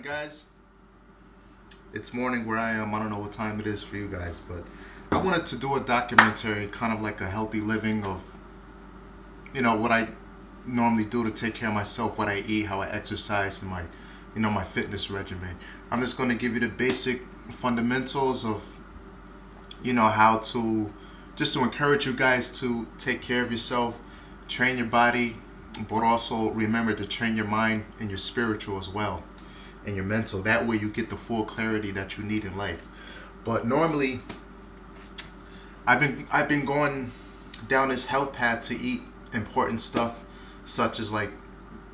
morning, guys. It's morning where I am. I don't know what time it is for you guys, but I wanted to do a documentary, kind of like a healthy living of, you know, what I normally do to take care of myself, what I eat, how I exercise, and my, you know, my fitness regimen. I'm just going to give you the basic fundamentals of, you know, how to, just to encourage you guys to take care of yourself, train your body, but also remember to train your mind and your spiritual as well and your mental. That way you get the full clarity that you need in life. But normally i've been i've been going down this health path to eat important stuff such as like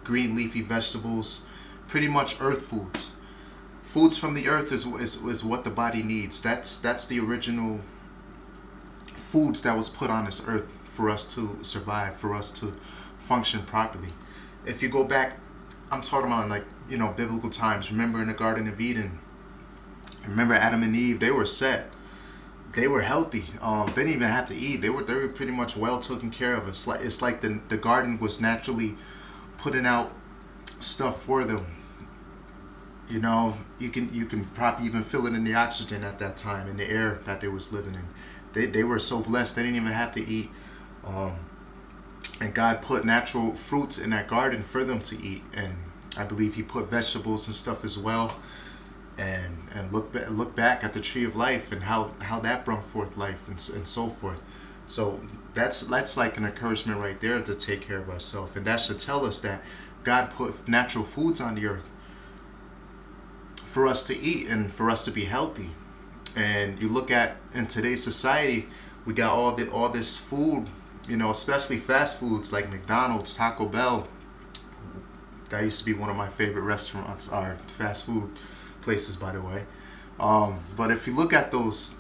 green leafy vegetables pretty much earth foods. Foods from the earth is, is, is what the body needs. That's that's the original foods that was put on this earth for us to survive for us to function properly. If you go back, I'm talking about like, you know, biblical times. Remember in the Garden of Eden, remember Adam and Eve, they were set. They were healthy. Um, they didn't even have to eat. They were they were pretty much well taken care of. It's like it's like the the garden was naturally putting out stuff for them. You know, you can you can probably even feel it in the oxygen at that time in the air that they was living in. They they were so blessed. They didn't even have to eat. Um, and God put natural fruits in that garden for them to eat, and I believe He put vegetables and stuff as well. And and look look back at the tree of life and how how that brought forth life and, and so forth. So that's that's like an encouragement right there to take care of ourselves, and that should tell us that God put natural foods on the earth for us to eat and for us to be healthy. And you look at in today's society, we got all the all this food you know, especially fast foods like McDonald's, Taco Bell. That used to be one of my favorite restaurants, or fast food places, by the way. Um, but if you look at those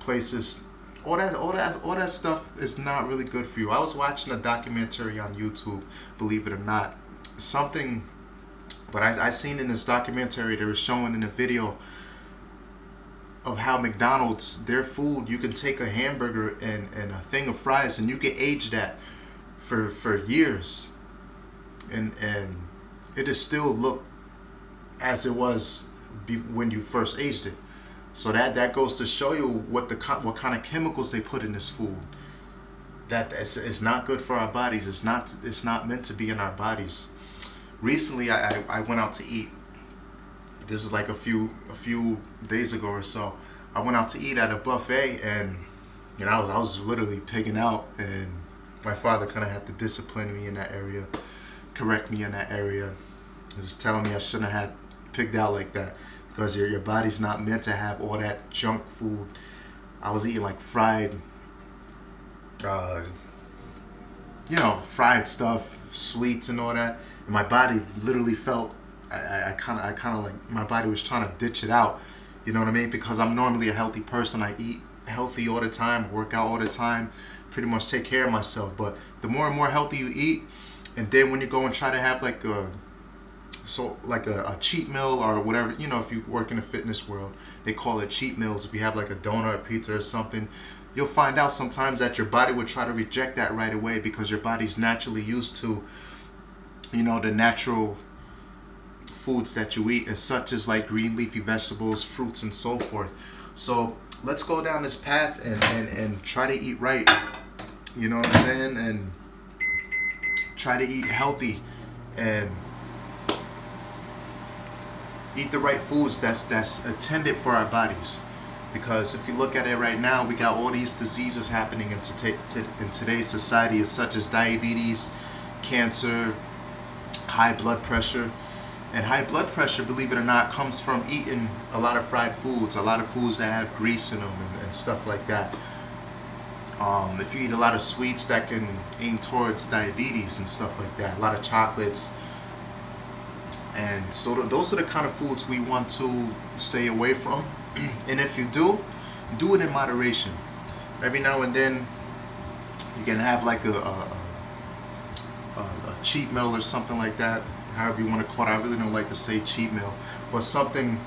places, all that, all that, all that stuff is not really good for you. I was watching a documentary on YouTube, believe it or not, something. But I, I seen in this documentary they were showing in a video of how McDonald's their food you can take a hamburger and, and a thing of fries and you can age that for for years and and it is still look as it was when you first aged it. So that that goes to show you what the what kind of chemicals they put in this food. That is, is not good for our bodies. It's not it's not meant to be in our bodies. Recently I, I, I went out to eat. This is like a few a few days ago or so. I went out to eat at a buffet and you know I was I was literally pigging out and my father kind of had to discipline me in that area, correct me in that area. He was telling me I shouldn't have had pigged out like that because your your body's not meant to have all that junk food. I was eating like fried, uh, you know, fried stuff, sweets and all that, and my body literally felt I kind of I kind of like my body was trying to ditch it out. You know what I mean? Because I'm normally a healthy person. I eat healthy all the time, work out all the time, pretty much take care of myself. But the more and more healthy you eat, and then when you go and try to have like a so like a, a cheat meal or whatever, you know, if you work in the fitness world, they call it cheat meals. If you have like a donut or pizza or something, you'll find out sometimes that your body would try to reject that right away because your body's naturally used to, you know, the natural foods that you eat, as such as like green leafy vegetables, fruits, and so forth. So let's go down this path and, and, and try to eat right. You know what I'm saying? And try to eat healthy and eat the right foods that's that's intended for our bodies. Because if you look at it right now, we got all these diseases happening in, in today's society, such as diabetes, cancer, high blood pressure. And high blood pressure, believe it or not, comes from eating a lot of fried foods, a lot of foods that have grease in them and, and stuff like that. Um, if you eat a lot of sweets, that can aim towards diabetes and stuff like that. A lot of chocolates. And so those are the kind of foods we want to stay away from. and if you do, do it in moderation. Every now and then, you can have like a, a, a, a cheat meal or something like that however you want to call it. I really don't like to say cheat meal, but something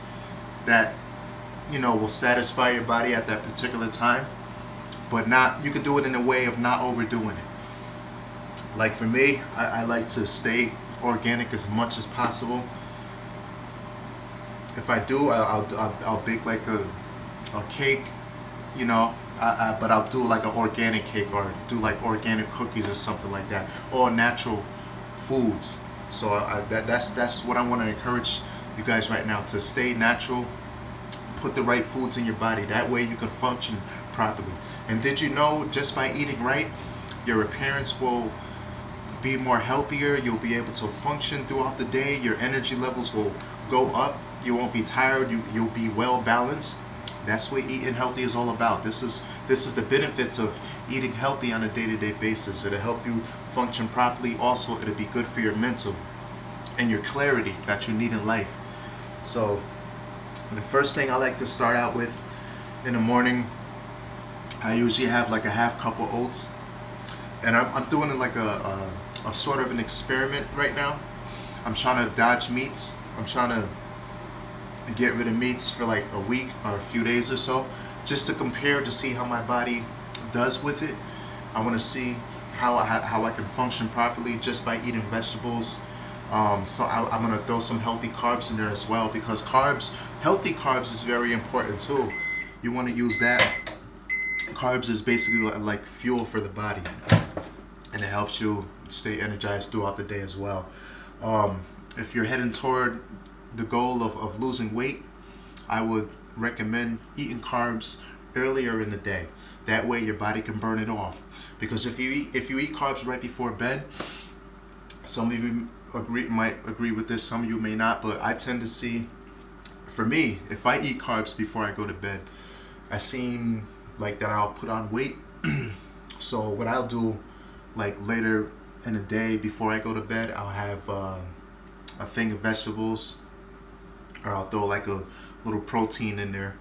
that you know will satisfy your body at that particular time, but not. You could do it in a way of not overdoing it. Like for me, I, I like to stay organic as much as possible. if I do, I'll I'll, I'll bake like a a cake, you know. But I'll do like an organic cake or do like organic cookies or something like that, or natural foods. So I, that that's that's what I want to encourage you guys right now to stay natural. Put the right foods in your body. That way you can function properly. And did you know just by eating right, your appearance will be more healthier. You'll be able to function throughout the day. Your energy levels will go up. You won't be tired. You you'll be well balanced. That's what eating healthy is all about. This is this is the benefits of eating healthy on a day-to-day basis. It'll help you function properly. Also, it'll be good for your mental and your clarity that you need in life. So, the first thing I like to start out with in the morning, I usually have like a half cup of oats, and I'm, I'm doing like a, a, a sort of an experiment right now. I'm trying to dodge meats. I'm trying to get rid of meats for like a week or a few days or so just to compare to see how my body does with it I want to see how I, how I can function properly just by eating vegetables um, so I, am gonna throw some healthy carbs in there as well because carbs healthy carbs is very important too you want to use that carbs is basically like fuel for the body and it helps you stay energized throughout the day as well um, if you're heading toward the goal of, of losing weight, I would recommend eating carbs earlier in the day. That way your body can burn it off. Because if you eat, if you eat carbs right before bed, some of you agree might agree with this, some of you may not, but I tend to see for me, if I eat carbs before I go to bed, I seem like that I'll put on weight. so what I'll do like later in the day before I go to bed, I'll have uh, a thing of vegetables or I'll throw like a little protein in there.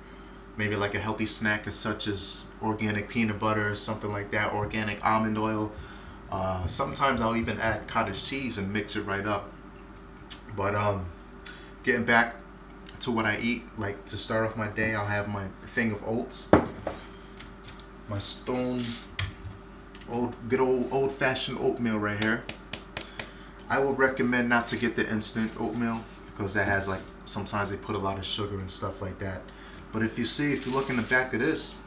Maybe like a healthy snack as such as organic peanut butter or something like that organic almond oil. Uh, sometimes I'll even add cottage cheese and mix it right up. But um, getting back to what I eat like to start off my day I'll have my thing of oats my stone old good old old-fashioned oatmeal right here I would recommend not to get the instant oatmeal because that has like sometimes they put a lot of sugar and stuff like that. But if you see, if you look in the back of this,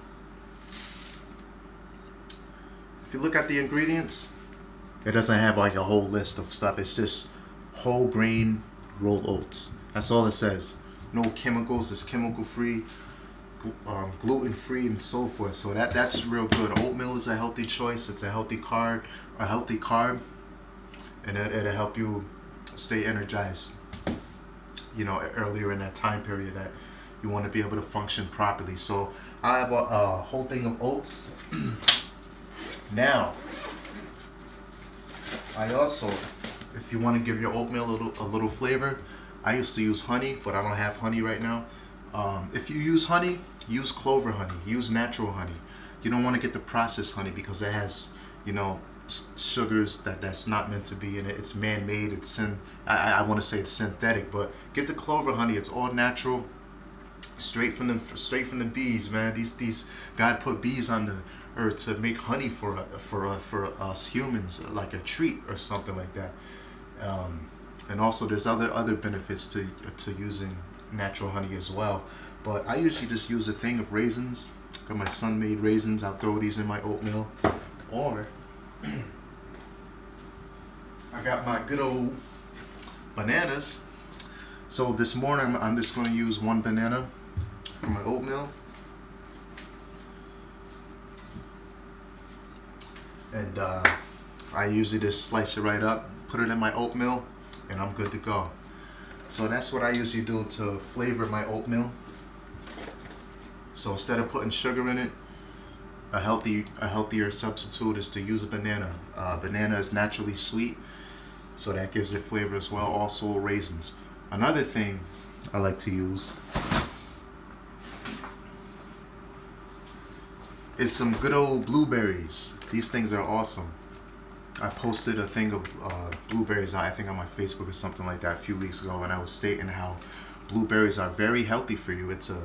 if you look at the ingredients, it doesn't have like a whole list of stuff. It's just whole grain rolled oats. That's all it says. No chemicals. It's chemical free, um, gluten free, and so forth. So that that's real good. Oatmeal is a healthy choice. It's a healthy carb, a healthy carb, and it, it'll help you stay energized you know earlier in that time period that you want to be able to function properly. So I have a, a whole thing of oats. now, I also, if you want to give your oatmeal a little, a little flavor, I used to use honey, but I don't have honey right now. Um, if you use honey, use clover honey. Use natural honey. You don't want to get the processed honey because it has, you know, sugars that that's not meant to be in it. It's man-made. It's syn. I, I want to say it's synthetic, but get the clover honey. It's all natural, straight from the straight from the bees, man. These these God put bees on the earth to make honey for for for us humans, like a treat or something like that. Um, and also, there's other other benefits to to using natural honey as well. But I usually just use a thing of raisins. Got my Sun-Maid raisins. I'll throw these in my oatmeal, or I got my good old bananas. So this morning I'm just going to use one banana for my oatmeal. And uh, I usually just slice it right up, put it in my oatmeal, and I'm good to go. So that's what I usually do to flavor my oatmeal. So instead of putting sugar in it, a healthy a healthier substitute is to use a banana. Uh, banana is naturally sweet, so that gives it flavor as well. Also raisins. Another thing I like to use is some good old blueberries. These things are awesome. I posted a thing of uh, blueberries, I think on my Facebook or something like that a few weeks ago, and I was stating how blueberries are very healthy for you. It's a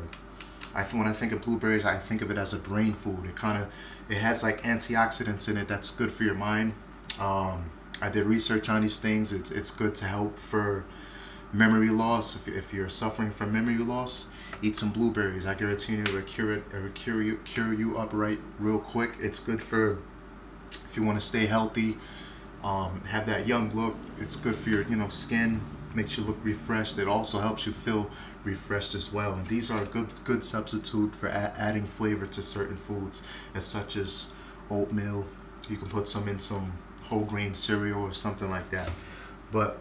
I when I think of blueberries, I think of it as a brain food. It kind of it has like antioxidants in it that's good for your mind. Um, I did research on these things. It's it's good to help for memory loss, if, if you're suffering from memory loss, eat some blueberries. I guarantee you it will cure it, it will cure you, cure you up right real quick. It's good for if you want to stay healthy, um, have that young look. It's good for your you know skin, makes you look refreshed. It also helps you feel refreshed as well. And these are a good good substitute for adding flavor to certain foods, as such as oatmeal. You can put some in some whole grain cereal or something like that. But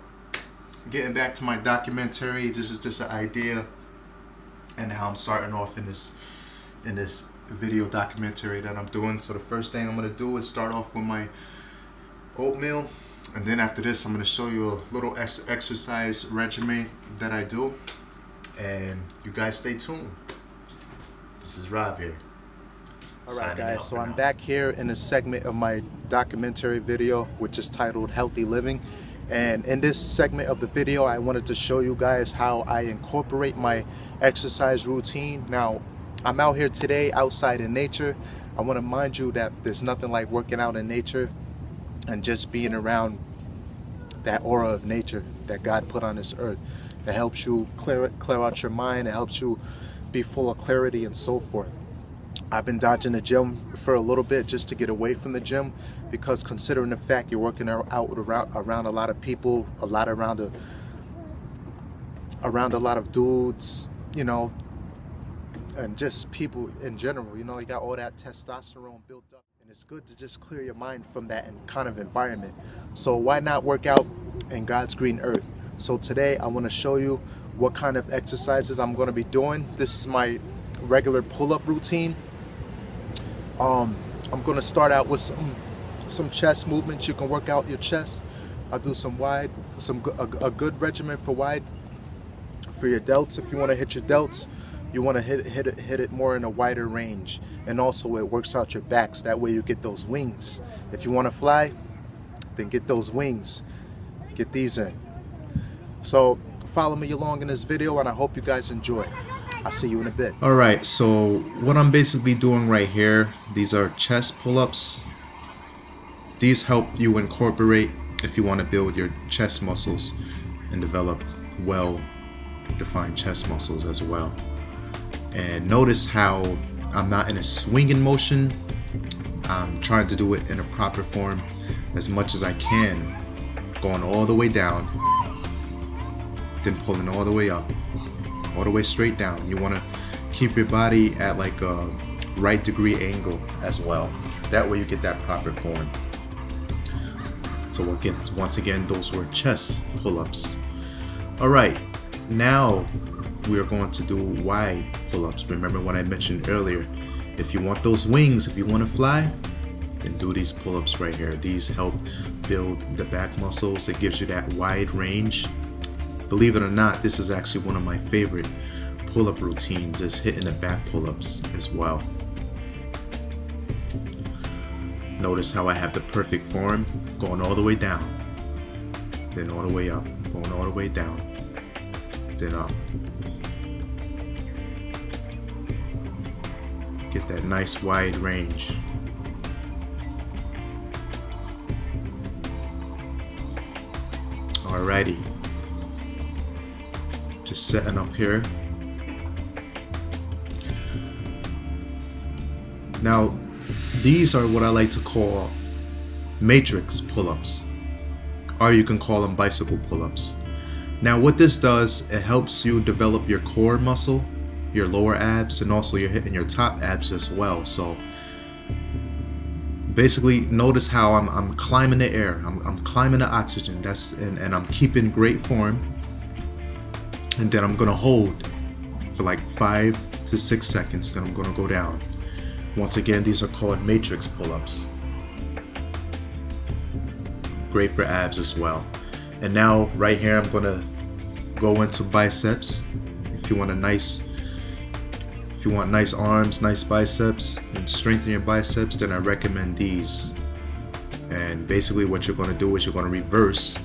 getting back to my documentary, this is just an idea and how I'm starting off in this in this video documentary that I'm doing. So the first thing I'm gonna do is start off with my oatmeal and then after this I'm gonna show you a little ex exercise regimen that I do and you guys stay tuned. This is Rob here. Alright guys, so I'm now. back here in a segment of my documentary video which is titled Healthy Living and in this segment of the video I wanted to show you guys how I incorporate my exercise routine. Now I'm out here today outside in nature. I want to remind you that there's nothing like working out in nature and just being around that aura of nature that God put on this earth. It helps you clear clear out your mind. It helps you be full of clarity and so forth. I've been dodging the gym for a little bit just to get away from the gym because considering the fact you're working out around, around a lot of people, a lot around a around a lot of dudes, you know, and just people in general, you know, you got all that testosterone built up it's good to just clear your mind from that kind of environment. So why not work out in God's green earth? So today I want to show you what kind of exercises I'm going to be doing. This is my regular pull-up routine. Um, I'm going to start out with some some chest movements. You can work out your chest. I'll do some wide, some a, a good regimen for wide for your delts. If you want to hit your delts, you want to hit hit it hit it more in a wider range, and also it works out your backs. That way you get those wings. If you want to fly, then get those wings. Get these in. So follow me along in this video, and I hope you guys enjoy. I'll see you in a bit. All right, so what I'm basically doing right here, these are chest pull-ups. These help you incorporate if you want to build your chest muscles and develop well defined chest muscles as well. And notice how I'm not in a swinging motion. I'm trying to do it in a proper form as much as I can, going all the way down, then pulling all the way up all the way straight down. You want to keep your body at like a right degree angle as well. That way you get that proper form. So again, once again, those were chest pull-ups. All right, now we are going to do wide pull-ups. Remember what I mentioned earlier. If you want those wings, if you want to fly, then do these pull-ups right here. These help build the back muscles. It gives you that wide range Believe it or not, this is actually one of my favorite pull-up routines is hitting the back pull-ups as well. Notice how I have the perfect form going all the way down, then all the way up, going all the way down, then up. Get that nice wide range. Alrighty. Just setting up here. Now these are what I like to call matrix pull-ups or you can call them bicycle pull-ups. Now what this does it helps you develop your core muscle your lower abs and also you're hitting your top abs as well. So basically notice how I'm, I'm climbing the air. I'm, I'm climbing the oxygen. That's and, and I'm keeping great form. And then I'm gonna hold for like five to six seconds. Then I'm gonna go down. Once again these are called matrix pull-ups. Great for abs as well. And now right here I'm gonna go into biceps. If you want a nice if you want nice arms nice biceps and strengthen your biceps then I recommend these and basically what you're going to do is you're going to reverse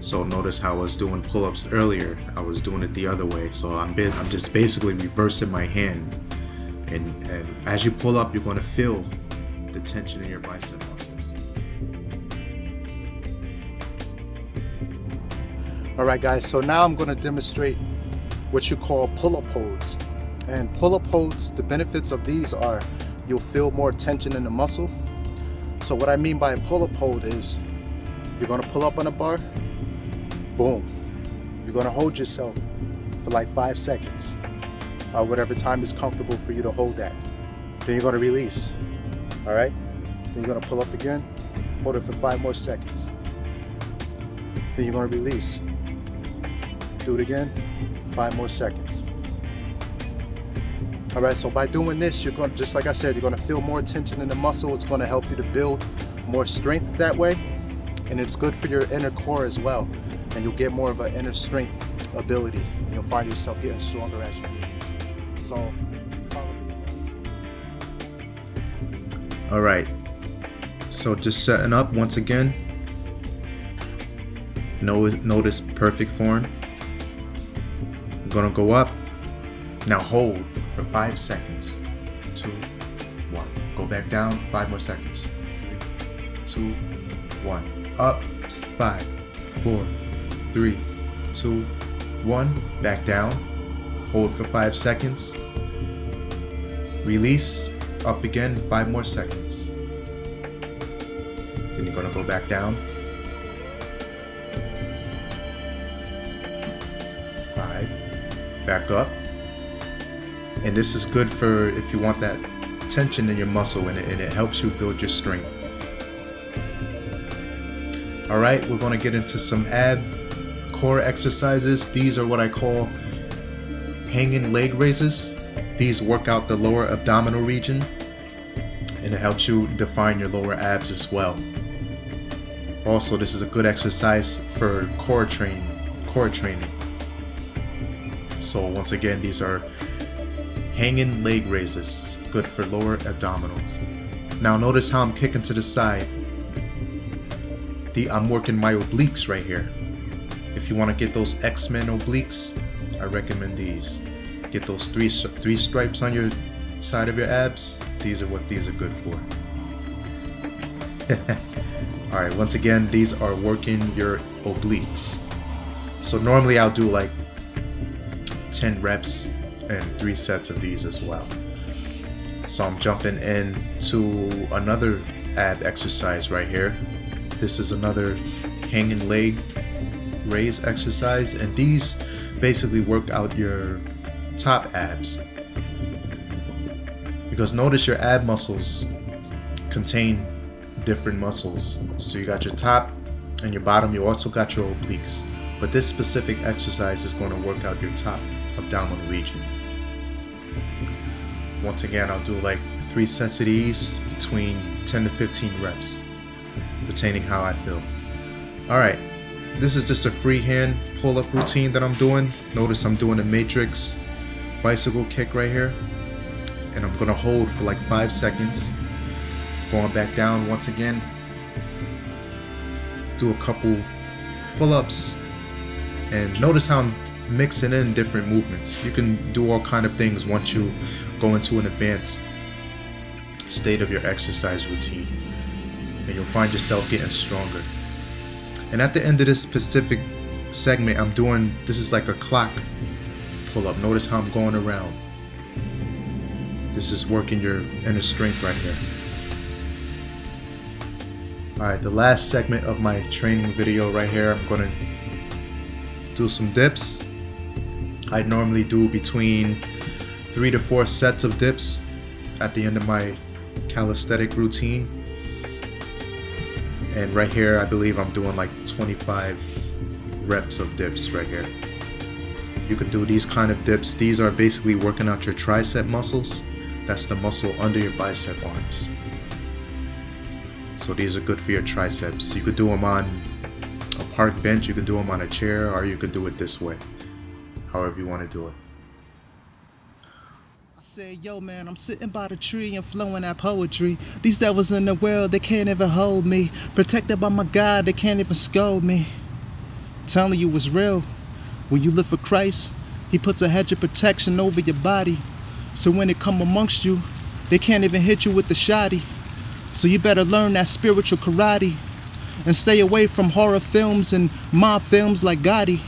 so notice how I was doing pull-ups earlier. I was doing it the other way. So I'm I'm just basically reversing my hand. And, and as you pull up, you're going to feel the tension in your bicep muscles. All right, guys, so now I'm gonna demonstrate what you call pull-up holds. And pull-up holds, the benefits of these are you'll feel more tension in the muscle. So what I mean by a pull-up hold is you're gonna pull up on a bar, boom. You're gonna hold yourself for like five seconds or whatever time is comfortable for you to hold that. Then you're gonna release, all right? Then you're gonna pull up again, hold it for five more seconds. Then you're gonna release. Do it again, five more seconds. All right, so by doing this, you're going to, just like I said, you're going to feel more tension in the muscle. It's going to help you to build more strength that way. And it's good for your inner core as well. And you'll get more of an inner strength ability. And you'll find yourself getting stronger as you do this. So, follow me. All right. So just setting up once again. No, notice perfect form. I'm gonna go up. Now hold for five seconds. Two, one. Go back down, five more seconds. Three, two, one. Up, five, four, three, two, one. Back down. Hold for five seconds. Release. Up again, five more seconds. Then you're gonna go back down. Five. Back up and this is good for if you want that tension in your muscle and it, and it helps you build your strength. All right, we're going to get into some ab core exercises. These are what I call hanging leg raises. These work out the lower abdominal region and it helps you define your lower abs as well. Also, this is a good exercise for core training. Core training. So once again, these are Hanging leg raises, good for lower abdominals. Now notice how I'm kicking to the side. The, I'm working my obliques right here. If you want to get those X-Men obliques, I recommend these. Get those three, three stripes on your side of your abs. These are what these are good for. Alright, once again, these are working your obliques. So normally I'll do like 10 reps and three sets of these as well. So I'm jumping into another ab exercise right here. This is another hanging leg raise exercise and these basically work out your top abs. Because notice your ab muscles contain different muscles. So you got your top and your bottom, you also got your obliques. But this specific exercise is going to work out your top abdominal region. Once again, I'll do like three sets of these between 10 to 15 reps, retaining how I feel. All right, this is just a freehand pull-up routine that I'm doing. Notice I'm doing a matrix bicycle kick right here. And I'm gonna hold for like five seconds. Going back down once again. Do a couple pull-ups. And notice how I'm mixing in different movements. You can do all kind of things once you go into an advanced state of your exercise routine and you'll find yourself getting stronger. And at the end of this specific segment, I'm doing this is like a clock pull up. Notice how I'm going around. This is working your inner strength right here. Alright, the last segment of my training video right here, I'm to do some dips. I normally do between three to four sets of dips at the end of my calisthenic routine. And right here, I believe I'm doing like 25 reps of dips right here. You can do these kind of dips. These are basically working out your tricep muscles. That's the muscle under your bicep arms. So these are good for your triceps. You could do them on a park bench, you could do them on a chair, or you could do it this way however you want to do it. I said, yo, man, I'm sitting by the tree and flowing that poetry. These devils in the world, they can't even hold me. Protected by my God, they can't even scold me. Telling you it's real. When you live for Christ, He puts a hedge of protection over your body. So when it come amongst you, they can't even hit you with the shoddy. So you better learn that spiritual karate. and stay away from horror films and mob films like Gotti.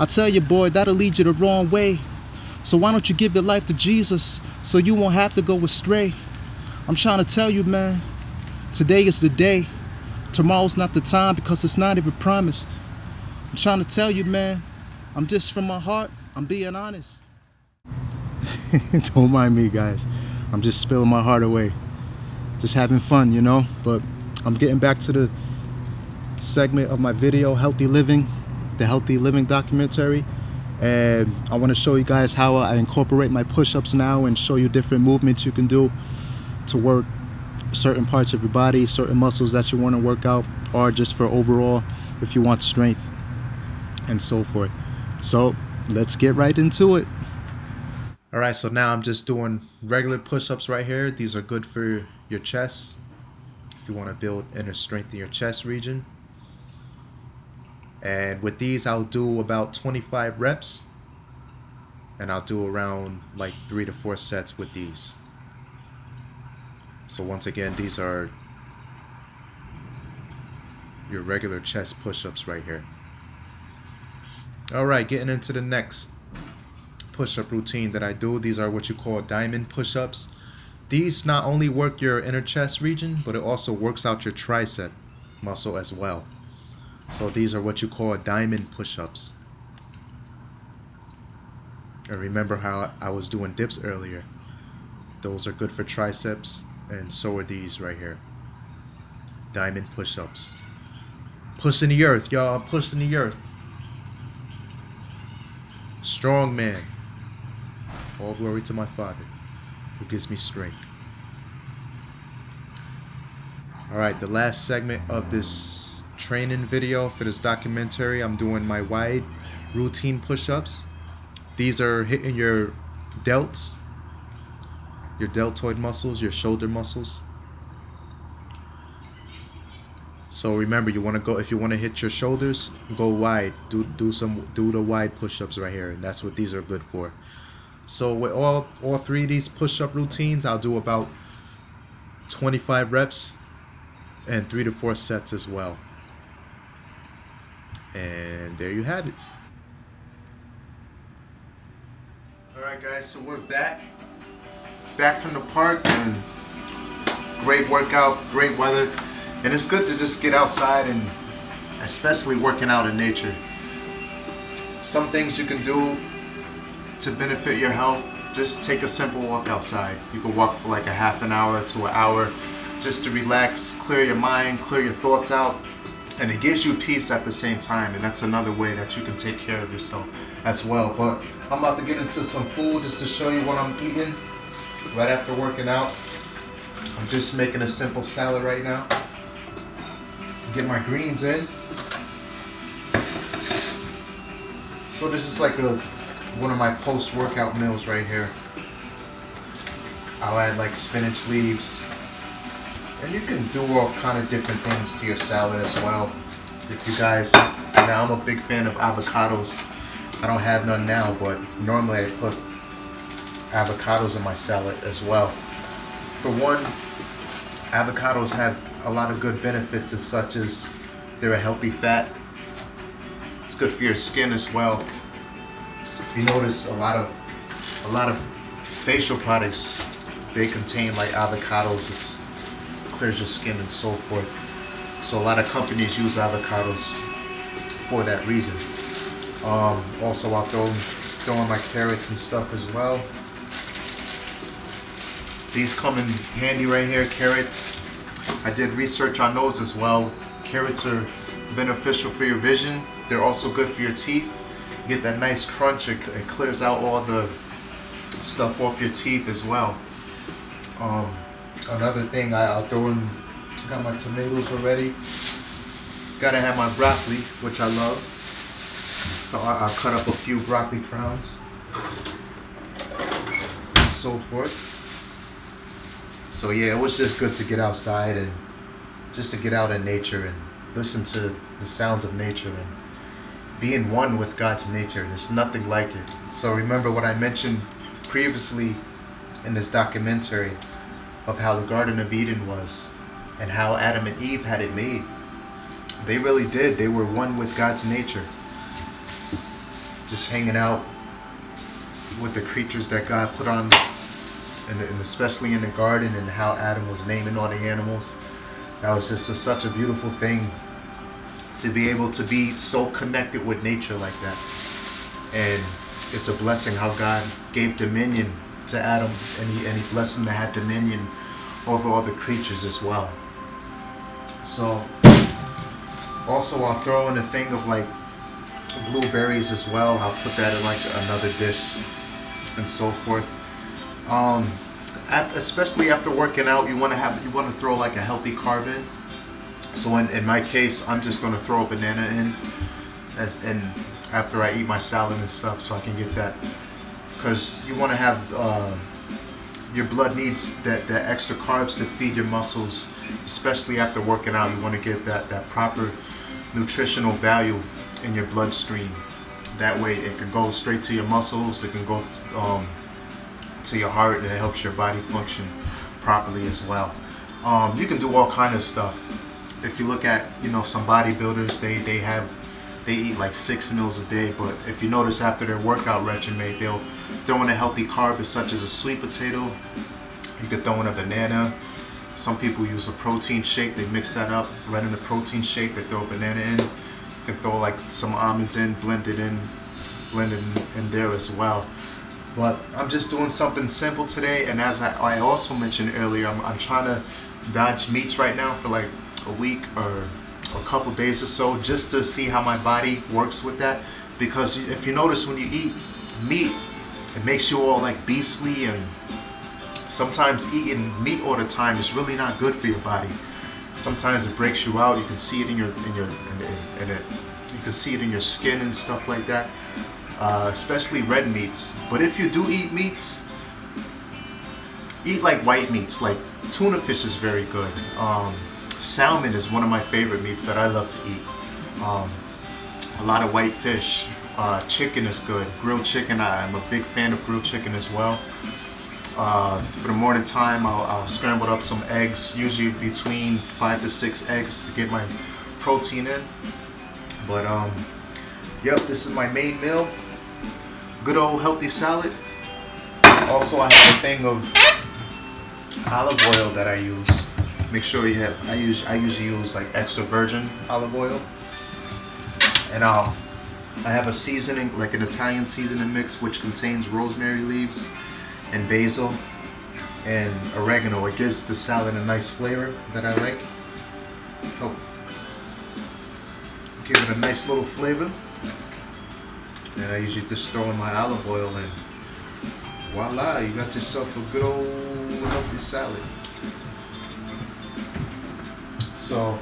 I tell you, boy, that'll lead you the wrong way. So why don't you give your life to Jesus so you won't have to go astray? I'm trying to tell you, man, today is the day. Tomorrow's not the time because it's not even promised. I'm trying to tell you, man, I'm just from my heart, I'm being honest. Don't mind me, guys. I'm just spilling my heart away. Just having fun, you know? But I'm getting back to the segment of my video, Healthy Living, the Healthy Living documentary. And I want to show you guys how I incorporate my push-ups now and show you different movements you can do to work certain parts of your body, certain muscles that you want to work out, or just for overall if you want strength and so forth. So let's get right into it. All right, so now I'm just doing regular push-ups right here. These are good for your chest. If you want to build inner strength in your chest region. And with these, I'll do about 25 reps. And I'll do around like three to four sets with these. So once again, these are your regular chest push-ups right here. All right, getting into the next push-up routine that I do. These are what you call diamond push-ups. These not only work your inner chest region, but it also works out your tricep muscle as well. So these are what you call diamond push-ups. And remember how I was doing dips earlier. Those are good for triceps, and so are these right here. Diamond push-ups. Pushing the earth, y'all. Pushing the earth. Strong man. All glory to my Father, who gives me strength. Alright, the last segment of this training video for this documentary, I'm doing my wide routine push-ups. These are hitting your delts, your deltoid muscles, your shoulder muscles. So remember, you want to go if you want to hit your shoulders, go wide. Do do some do the wide push-ups right here, and that's what these are good for. So with all all three of these push-up routines, I'll do about 25 reps and three to four sets as well. And there you have it. All right, guys. So we're back, back from the park, and great workout, great weather, and it's good to just get outside and especially working out in nature. Some things you can do to benefit your health, just take a simple walk outside. You can walk for like a half an hour to an hour just to relax, clear your mind, clear your thoughts out, and it gives you peace at the same time. And that's another way that you can take care of yourself as well. But I'm about to get into some food just to show you what I'm eating right after working out. I'm just making a simple salad right now. Get my greens in. So this is like a one of my post-workout meals right here. I'll add like spinach leaves. And you can do all kind of different things to your salad as well. If you guys, now I'm a big fan of avocados. I don't have none now, but normally I put avocados in my salad as well. For one, avocados have a lot of good benefits as such as they're a healthy fat. It's good for your skin as well if you notice a lot of a lot of facial products they contain like avocados it's clears your skin and so forth. So a lot of companies use avocados for that reason. Um, also I'll throw, throw in my carrots and stuff as well. These come in handy right here carrots. I did research on those as well. Carrots are beneficial for your vision. They're also good for your teeth. Get that nice crunch. It, it, clears out all the stuff off your teeth as well. Um, another thing I, will throw in, got my tomatoes already. Gotta have my broccoli, which I love. So I, will cut up a few broccoli crowns. And so forth. So yeah, it was just good to get outside and just to get out in nature and listen to the sounds of nature and being one with God's nature. There's nothing like it. So remember what I mentioned previously in this documentary of how the Garden of Eden was and how Adam and Eve had it made. they really did. They were one with God's nature. Just hanging out with the creatures that God put on, and, especially in the garden, and how Adam was naming all the animals. That was just a, such a beautiful thing to be able to be so connected with nature like that. And it's a blessing how God gave dominion to Adam, and he, and he blessed him to have dominion over all the creatures as well. So, also I'll throw in a thing of like blueberries as well. I'll put that in like another dish and so forth. Um, especially after working out, you want to have you want to throw like a healthy carb in. So in, in my case, I'm just going to throw a banana in as and after I eat my salad and stuff, so I can get that because you want to have uh, your blood needs that that extra carbs to feed your muscles, especially after working out. You want to get that that proper nutritional value in your bloodstream. That way, it can go straight to your muscles. It can go um, to your heart, and it helps your body function properly as well. Um, you can do all kind of stuff. If you look at you know some bodybuilders, they they have they eat like six meals a day. But if you notice after their workout regimen, they'll throw in a healthy carb such as a sweet potato. You could throw in a banana. Some people use a protein shake. They mix that up, right in the protein shake. They throw a banana in. You can throw like some almonds in, blend it in, blend it in, in there as well. But I'm just doing something simple today. And as I, I also mentioned earlier, I'm, I'm trying to dodge meats right now for like a week or a couple days or so just to see how my body works with that because if you notice when you eat meat it makes you all like beastly and sometimes eating meat all the time is really not good for your body. Sometimes it breaks you out. You can see it in your in your in, in, in it. You can see it in your skin and stuff like that uh, especially red meats. But if you do eat meats eat like white meats. Like tuna fish is very good. Um, salmon is one of my favorite meats that I love to eat. Um, a lot of white fish. Uh, chicken is good. Grilled chicken, I, am a big fan of grilled chicken as well. Uh, for the morning time, I'll, I'll, scramble up some eggs, usually between five to six eggs to get my protein in. But um, yep, this is my main meal. Good old healthy salad. Also, I have a thing of olive oil that I use make sure you have I use I usually use like extra virgin olive oil and um I have a seasoning like an Italian seasoning mix which contains rosemary leaves and basil and oregano. It gives the salad a nice flavor that I like. Oh. Give it a nice little flavor. And I usually just throw in my olive oil and voila you got yourself a good old healthy salad. So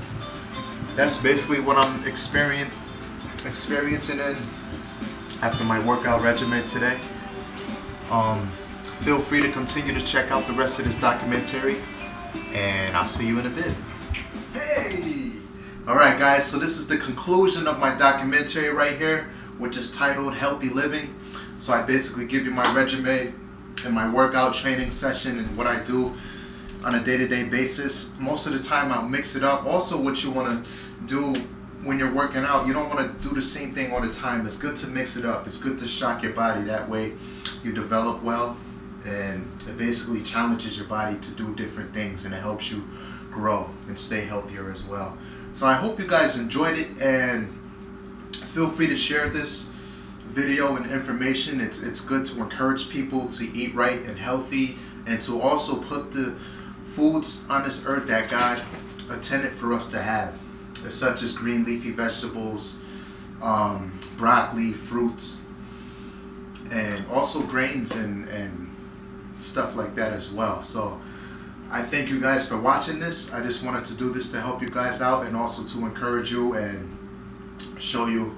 that's basically what I'm experiencing experiencing in after my workout regimen today. Um, feel free to continue to check out the rest of this documentary and I'll see you in a bit. Hey! Alright guys, so this is the conclusion of my documentary right here, which is titled Healthy Living. So I basically give you my regimen and my workout training session and what I do on a day-to-day basis. Most of the time I'll mix it up. Also what you want to do when you're working out, you don't want to do the same thing all the time. It's good to mix it up. It's good to shock your body. That way you develop well and it basically challenges your body to do different things and it helps you grow and stay healthier as well. So I hope you guys enjoyed it and feel free to share this video and information. It's, it's good to encourage people to eat right and healthy and to also put the foods on this earth that God intended for us to have, such as green leafy vegetables, um, broccoli, fruits, and also grains and, and stuff like that as well. So I thank you guys for watching this. I just wanted to do this to help you guys out and also to encourage you and show you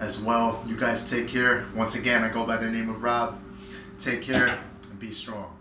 as well. You guys take care. Once again, I go by the name of Rob. Take care and be strong.